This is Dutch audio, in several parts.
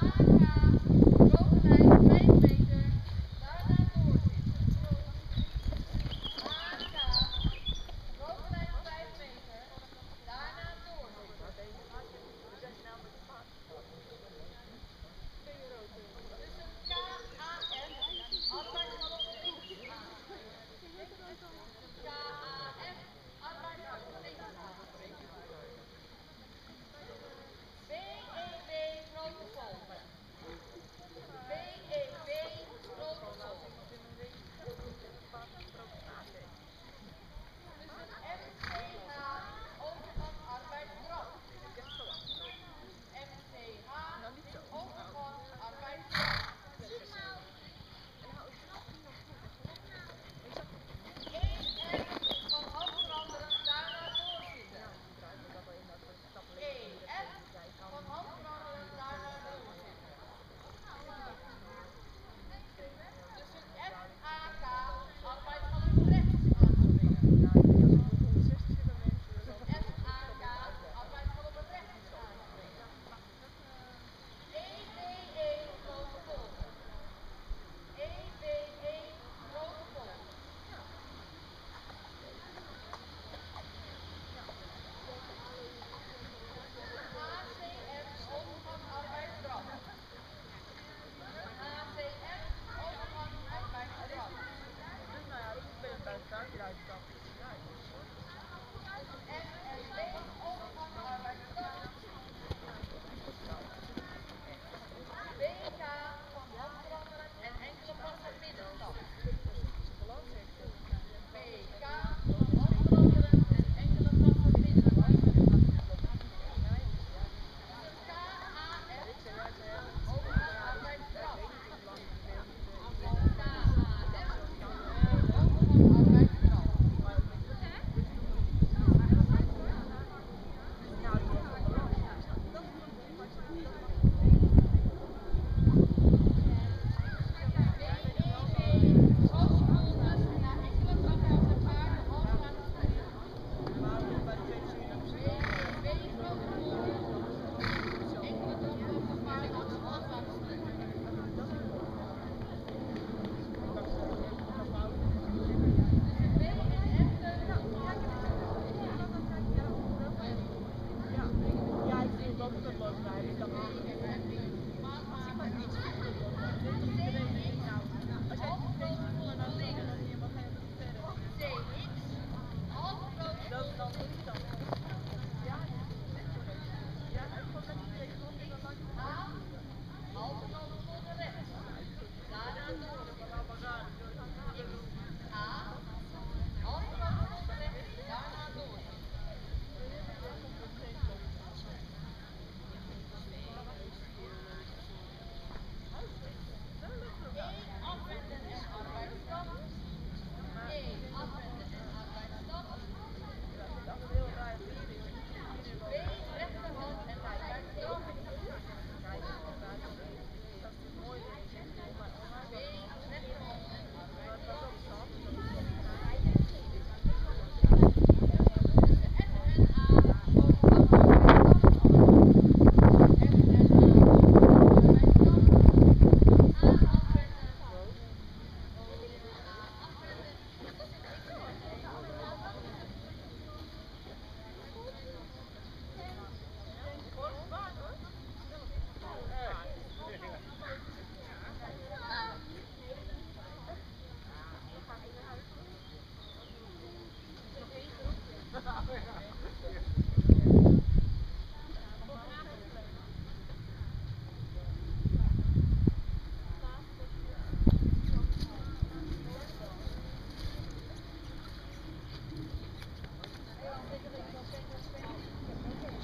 Bye.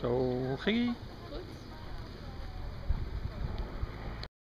Zo ging hij.